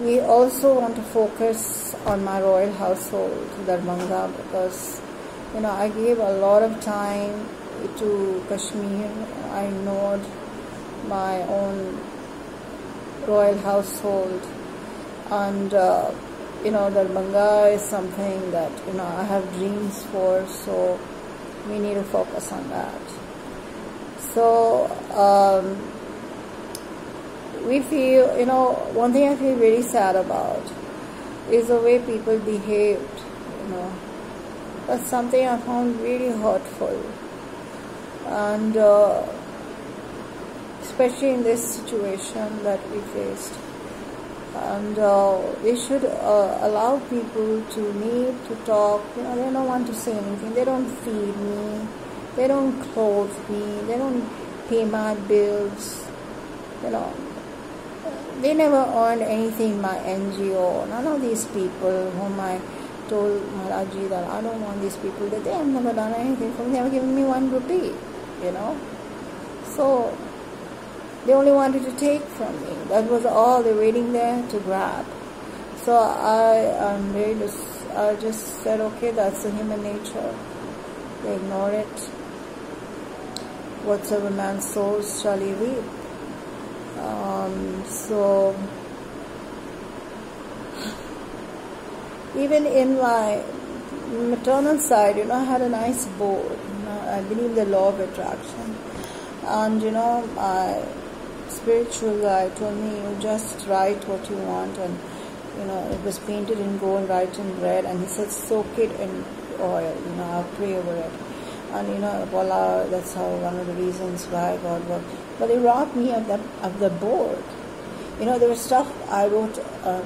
We also want to focus on my royal household, Darbhanga, because you know I gave a lot of time to Kashmir. I ignored my own royal household, and uh, you know Darbhanga is something that you know I have dreams for. So we need to focus on that. So. Um, we feel, you know, one thing I feel very sad about is the way people behaved, you know. That's something I found really hurtful. And uh, especially in this situation that we faced. And uh, we should uh, allow people to meet, to talk. You know, they don't want to say anything. They don't feed me. They don't clothe me. They don't pay my bills. You know, they never earned anything in my NGO. None of these people whom I told Maharaji that I don't want these people, that they have never done anything for me, they have given me one rupee, you know. So they only wanted to take from me. That was all they're waiting there to grab. So I um, am very just, I just said, okay, that's the human nature. They ignore it. Whatsoever man sows shall he reap. Um, so even in my maternal side, you know, I had a nice board. You know, I believe the law of attraction, and you know, my spiritual guy told me, "You just write what you want," and you know, it was painted in gold, write in red, and he said, "Soak it in oil." You know, I'll pray over it and you know, voila, that's how one of the reasons why God worked. But they robbed me of the of the board. You know, there was stuff I wrote. Uh,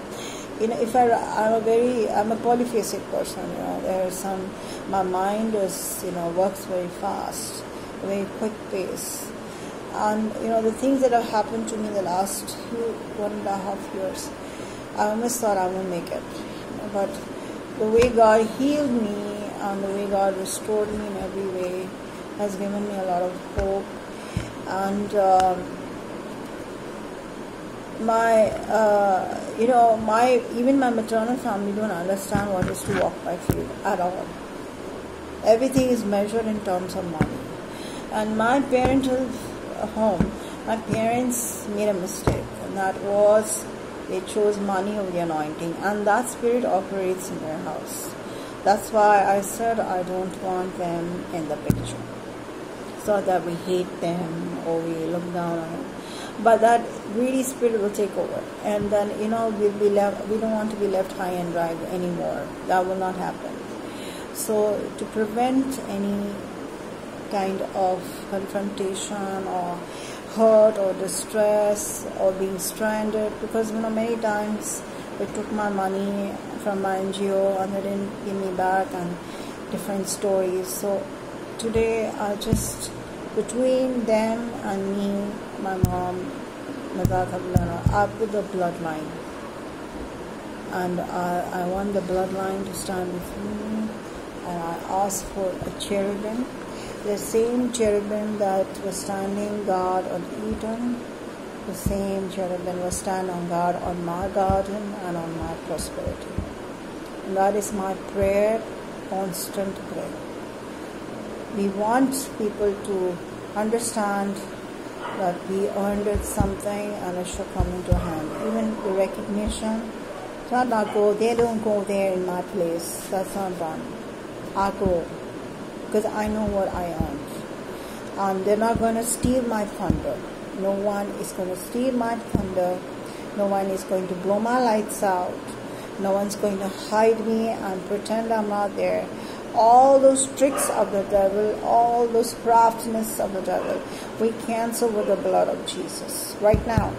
you know, if I I'm a very I'm a polyphasic person. You know, there's some my mind is you know works very fast, very quick pace, and you know the things that have happened to me in the last few one and a half years, I almost thought I won't make it, but the way God healed me and the way God restored me in every way has given me a lot of hope. And um, my, uh, you know, my even my maternal family don't understand what is to walk by faith at all. Everything is measured in terms of money. And my parental home, my parents made a mistake, and that was they chose money over the anointing, and that spirit operates in their house. That's why I said I don't want them in the picture. So that we hate them or we look down on them. But that greedy spirit will take over. And then, you know, we'll be left, we don't want to be left high and dry anymore. That will not happen. So to prevent any kind of confrontation or hurt or distress or being stranded, because, you know, many times they took my money from my NGO and they didn't give me back and different stories. So today I just between them and me, my mom, Mazat I put the bloodline. And I, I want the bloodline to stand with me. And I ask for a cherubim. The same cherubim that was standing guard on Eden the same cherubim was stand on guard on my garden and on my prosperity. That is my prayer, constant prayer. We want people to understand that we earned it something and it should come into hand. Even the recognition, it's not go, oh, they don't go there in my place. That's not done. I go because I know what I earned. And they're not going to steal my thunder. No one is going to steal my thunder. No one is going to blow my lights out. No one's going to hide me and pretend I'm not there. All those tricks of the devil, all those craftiness of the devil, we cancel with the blood of Jesus right now.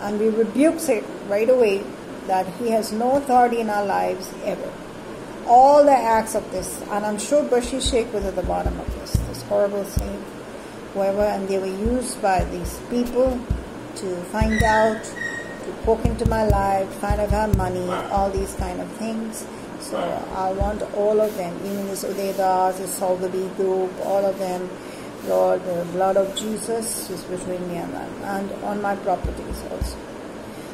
And we rebuke Satan right away that he has no authority in our lives ever. All the acts of this, and I'm sure Bushy Sheikh was at the bottom of this, this horrible thing whoever, and they were used by these people to find out, poke into my life, find out how money, all these kind of things. So I want all of them, even this Udedas, this Salgabi group, all of them, Lord, the blood of Jesus is between me and them, and on my properties also.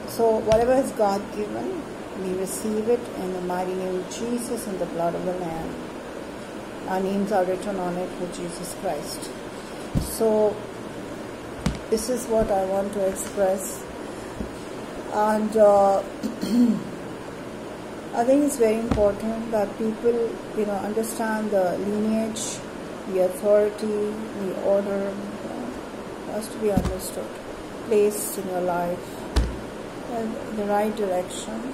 So So, whatever is God given, we receive it in the mighty name of Jesus and the blood of the Lamb. Our names are written on it for Jesus Christ. So, this is what I want to express. And uh, I think it's very important that people, you know, understand the lineage, the authority, the order uh, has to be understood, placed in your life, in the right direction,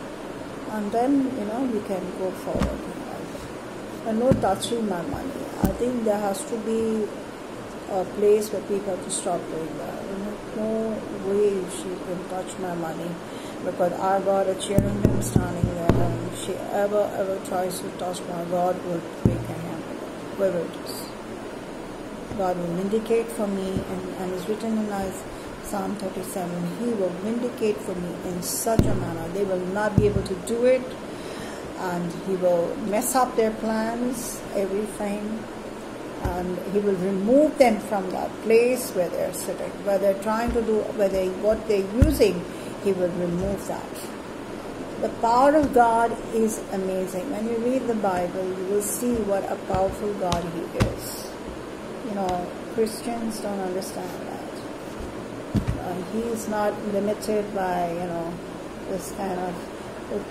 and then you know we can go forward in life. And no touching my money. I think there has to be a place where people have to stop doing that. No way she can touch my money because I got a cherubim standing there and if she ever ever tries to touch my God will break her hand. Whoever it is. God will vindicate for me and, and it's written in Psalm 37 He will vindicate for me in such a manner. They will not be able to do it and He will mess up their plans, everything and he will remove them from that place where they're sitting, where they're trying to do, where they, what they're using, he will remove that. The power of God is amazing. When you read the Bible, you will see what a powerful God he is. You know, Christians don't understand that. Uh, he is not limited by, you know, this kind of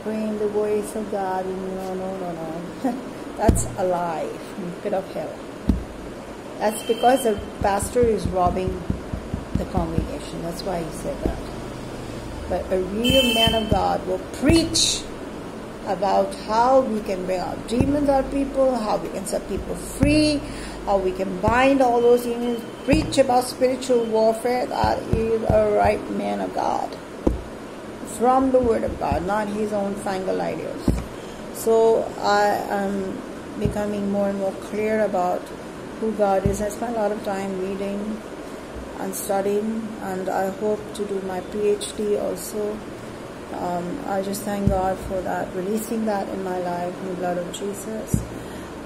praying the voice of God. No, no, no, no. That's a lie from the of hell. That's because the pastor is robbing the congregation. That's why he said that. But a real man of God will preach about how we can bring out demons out of people, how we can set people free, how we can bind all those demons, preach about spiritual warfare. That is a right man of God. From the Word of God, not his own fangled ideas. So I am becoming more and more clear about who God is. I spent a lot of time reading and studying, and I hope to do my PhD also. Um, I just thank God for that, releasing that in my life in the blood of Jesus.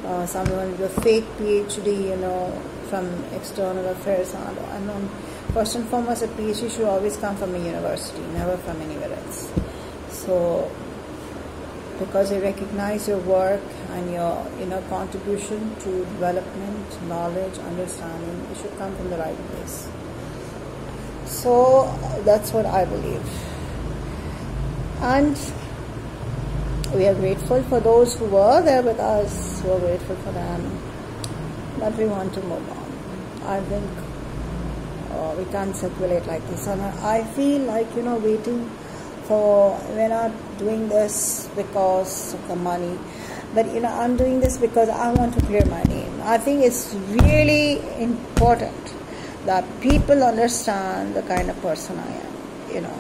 Uh, someone with a fake PhD, you know, from external affairs. I know, first and foremost, a PhD should always come from a university, never from anywhere else. So because they recognize your work and your you know contribution to development, knowledge, understanding. It should come from the right place. So that's what I believe. And we are grateful for those who were there with us. We're grateful for them. But we want to move on. I think uh, we can't circulate like this. And I feel like, you know, waiting for we're not doing this because of the money but you know i'm doing this because i want to clear my name i think it's really important that people understand the kind of person i am you know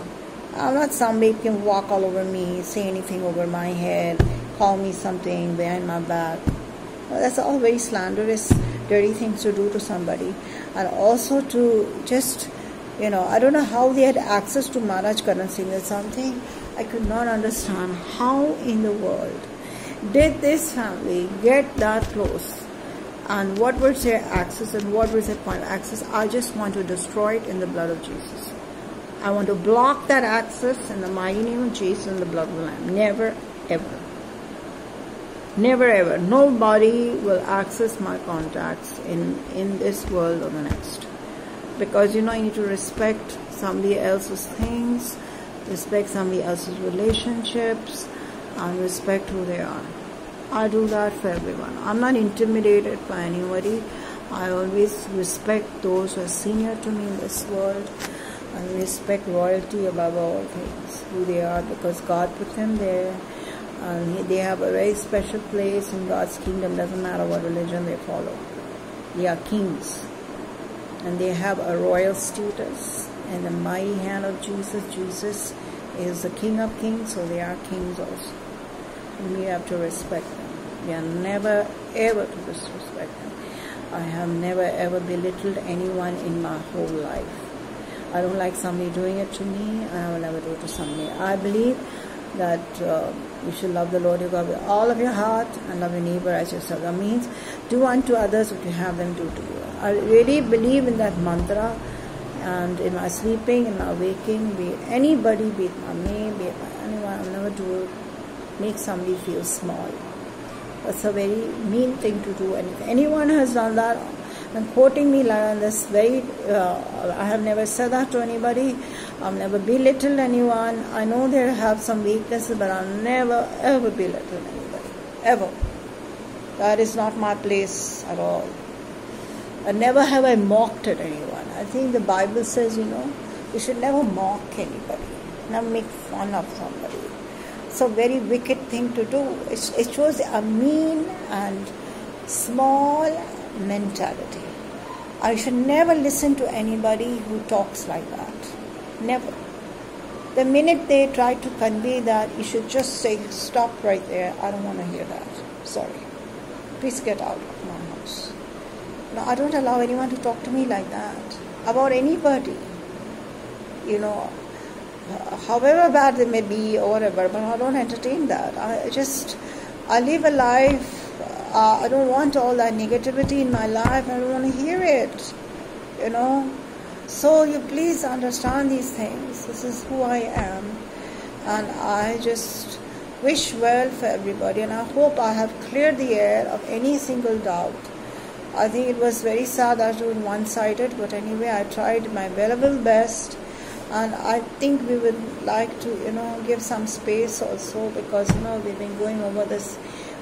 i'm not somebody who can walk all over me say anything over my head call me something behind my back well, that's all very slanderous dirty things to do to somebody and also to just you know, I don't know how they had access to Maharaj Karan Singh. That's something I could not understand. How in the world did this family get that close? And what was their access and what was their point of access? I just want to destroy it in the blood of Jesus. I want to block that access in the mighty name of Jesus and the blood of the Lamb. Never, ever. Never ever. Nobody will access my contacts in, in this world or the next because you know you need to respect somebody else's things respect somebody else's relationships and respect who they are. I do that for everyone. I'm not intimidated by anybody. I always respect those who are senior to me in this world. I respect royalty above all things who they are because god put them there. They have a very special place in god's kingdom. Doesn't matter what religion they follow. They are kings. And they have a royal status. And the mighty hand of Jesus. Jesus is the King of Kings, so they are kings also. We have to respect them. We are never ever to disrespect them. I have never ever belittled anyone in my whole life. I don't like somebody doing it to me, I will never do it to somebody. I believe that uh, you should love the Lord your God with all of your heart and love your neighbor as yourself. That means do unto others what you have them do to you. I really believe in that mantra And in my sleeping, in my waking, be anybody, be it my maid, be it my anyone, I'll never do it, make somebody feel small. That's a very mean thing to do. And if anyone has done that, and quoting me like this very, uh, I have never said that to anybody. I've never belittled anyone. I know they have some weaknesses, but I'll never ever belittle anybody. Ever. That is not my place at all. And never have I mocked at anyone. I think the Bible says, you know, you should never mock anybody, never make fun of somebody. It's a very wicked thing to do. It, it shows a mean and small mentality. I should never listen to anybody who talks like that. Never. The minute they try to convey that, you should just say, Stop right there. I don't want to hear that. Sorry. Please get out of my house. No, I don't allow anyone to talk to me like that about anybody. You know, however bad they may be or whatever, but I don't entertain that. I just, I live a life uh, I don't want all that negativity in my life. I don't want to hear it. You know? So you please understand these things. This is who I am. And I just wish well for everybody. And I hope I have cleared the air of any single doubt. I think it was very sad that I was one sided, but anyway, I tried my very best. And I think we would like to, you know, give some space also because, you know, we've been going over this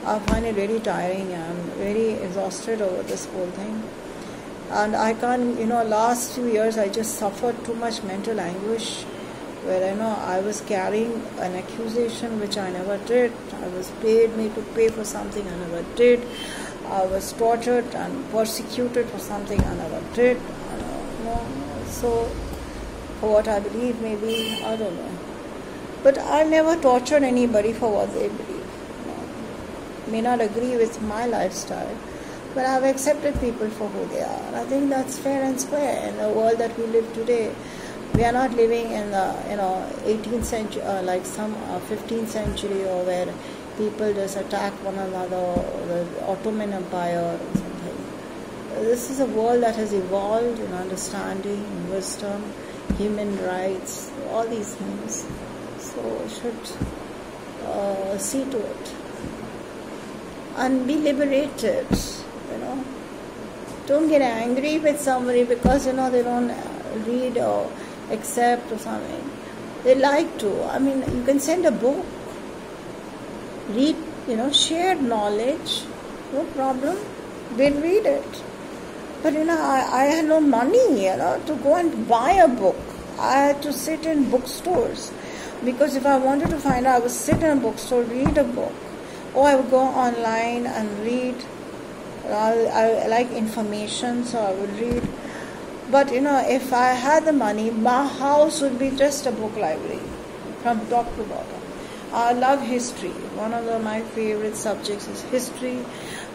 I find it very tiring. I'm very exhausted over this whole thing. And I can't, you know, last few years I just suffered too much mental anguish where I know I was carrying an accusation which I never did. I was paid me to pay for something I never did. I was tortured and persecuted for something I never did. You know, so for what I believe, maybe I don't know. But I never tortured anybody for what they believe may not agree with my lifestyle, but I've accepted people for who they are. I think that's fair and square in the world that we live today. We are not living in the you know 18th century, uh, like some uh, 15th century, or where people just attack one another, or the Ottoman Empire or something. This is a world that has evolved in understanding, in wisdom, human rights, all these things. So should uh, see to it and be liberated, you know. Don't get angry with somebody because, you know, they don't read or accept or something. They like to. I mean, you can send a book, read, you know, shared knowledge, no problem. They'll read it. But, you know, I, I had no money, you know, to go and buy a book. I had to sit in bookstores because if I wanted to find out, I would sit in a bookstore, read a book or I would go online and read. I, I like information, so I would read. But you know, if I had the money, my house would be just a book library from top to bottom. I love history. One of the, my favorite subjects is history.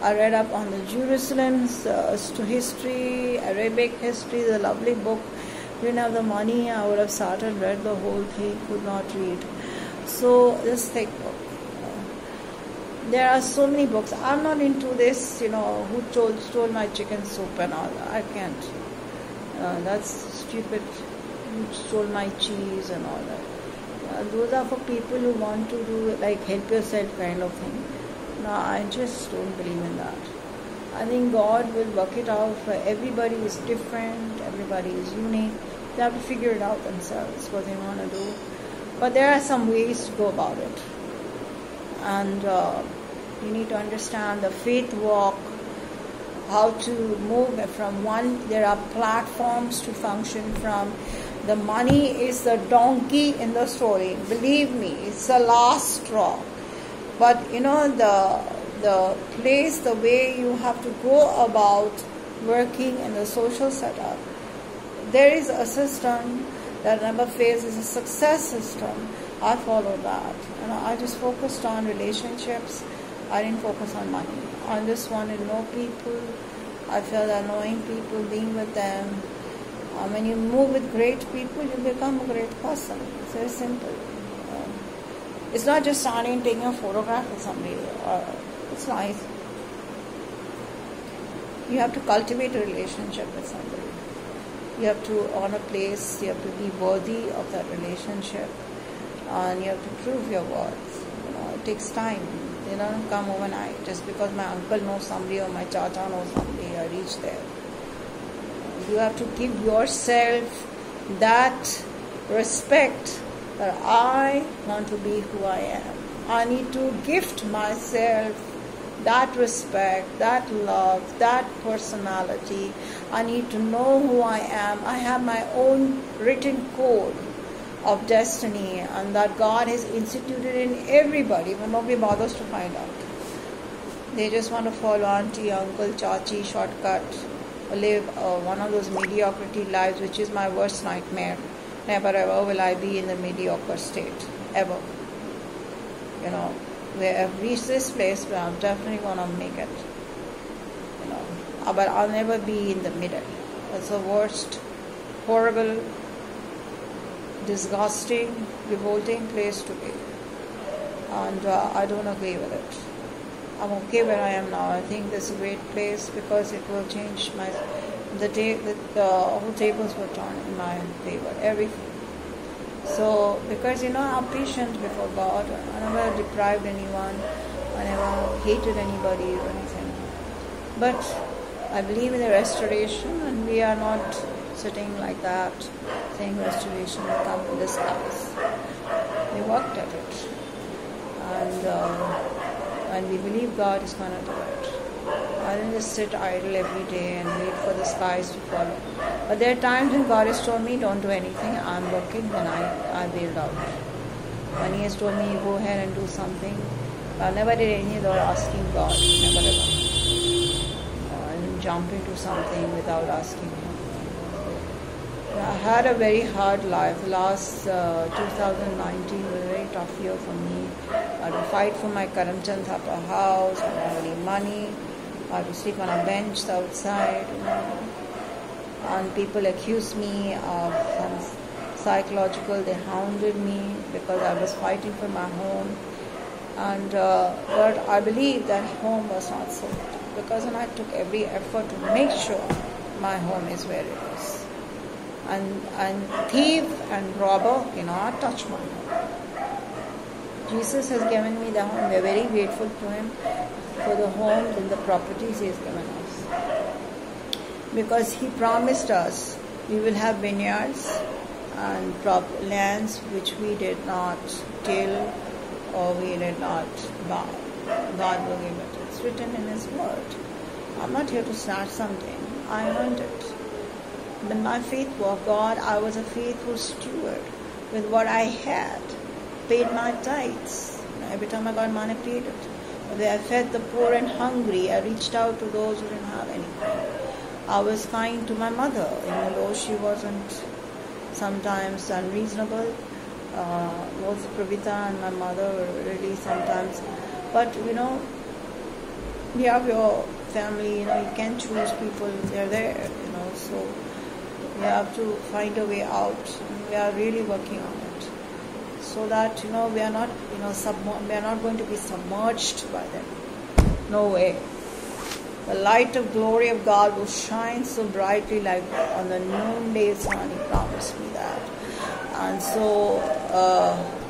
I read up on the Jerusalem's uh, history, Arabic history, the lovely book. Didn't have the money, I would have started, read the whole thing, could not read. So this thick book there are so many books. I'm not into this, you know, who stole, stole my chicken soup and all. That. I can't. Uh, that's stupid. Who stole my cheese and all that. Uh, those are for people who want to do like help yourself kind of thing. No, I just don't believe in that. I think God will work it out for everybody is different, everybody is unique. They have to figure it out themselves what they want to do. But there are some ways to go about it and uh, you need to understand the faith walk how to move from one there are platforms to function from the money is the donkey in the story believe me it's the last straw but you know the the place the way you have to go about working in the social setup there is a system that never fails is a success system I followed that. And I just focused on relationships. I didn't focus on money. I just wanted to know people. I felt that knowing people, being with them. When you move with great people, you become a great person. It's very simple. It's not just standing and taking a photograph with somebody. Uh, it's nice. You have to cultivate a relationship with somebody. You have to own a place, you have to be worthy of that relationship, and you have to prove your worth. You know, it takes time. They don't come overnight. Just because my uncle knows somebody or my cha-cha knows somebody, I reach there. You have to give yourself that respect I want to be who I am. I need to gift myself that respect, that love, that personality. I need to know who I am. I have my own written code of destiny, and that God has instituted in everybody, but nobody bothers to find out. They just want to follow auntie, uncle, chachi, shortcut, or live uh, one of those mediocrity lives, which is my worst nightmare. Never ever will I be in the mediocre state, ever. You know, where I've reached this place where I'm definitely gonna make it. You know, uh, but I'll never be in the middle. It's the worst, horrible, disgusting, revolting place to be. And uh, I don't agree with it. I'm okay where I am now. I think this is a great place because it will change my the day the, the whole tables were turned in my favor. Everything. So, because you know, I'm patient before God. I never deprived anyone. I never hated anybody or anything. But I believe in the restoration, and we are not sitting like that saying restoration will come in the skies. We worked at it, and uh, and we believe God is going to do it. I didn't just sit idle every day and wait for the skies to follow. But there are times when God has told me, don't do anything, I'm working, then I, I bailed out. When He has told me, go ahead and do something, I never did anything without asking God, never ever. I didn't jump into something without asking Him. I had a very hard life. Last uh, 2019 was a very tough year for me. I had to fight for my Karamchand Thapa house, I didn't have any money. I to sleep on a bench outside. You know. And people accused me of some psychological, they hounded me because I was fighting for my home. And uh, but I believe that home was not so because I took every effort to make sure my home is where it is. And, and thief and robber cannot touch my home. Jesus has given me the home. We are very grateful to Him for the homes and the properties He has given us. Because He promised us we will have vineyards and lands which we did not till or we did not buy. God will give it. It's written in His Word. I'm not here to start something. I earned it. But my faith was God, I was a faithful steward with what I had, paid my tithes. Every time I got money, paid it. I fed the poor and hungry. I reached out to those who didn't have anything. I was kind to my mother, even though she wasn't sometimes unreasonable. Uh, both Pravita and my mother were really sometimes. But you know, you have your family, you know, you can choose people, they're there, you know, so we have to find a way out. We are really working on it. So that, you know, we are not, you know, we are not going to be submerged by them. No way. The light of glory of God will shine so brightly like on the noonday sun. He promised me that. And so, uh,